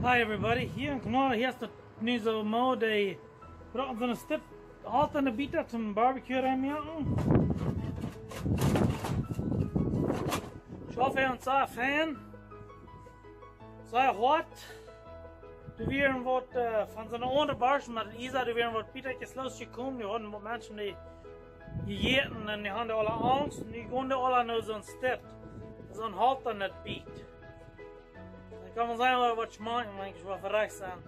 Hi everybody, hier in Knollen, het nu zo mooi de praten van een stip halt aan de bieten zum barbecue reinmachen. Ich hoffe, ihr seid ein Fan. Sei hot. Du wirst wat uh, van zijn onderbars, maar Isa, du wirst wat Peter gesloten gekommen. Die hadden mensen die gegeten en die hadden alle angst. En die konden alle naar zo'n stip. Zo'n halt aan het beat. Kann man sagen, was ich meine, ich war verreist an.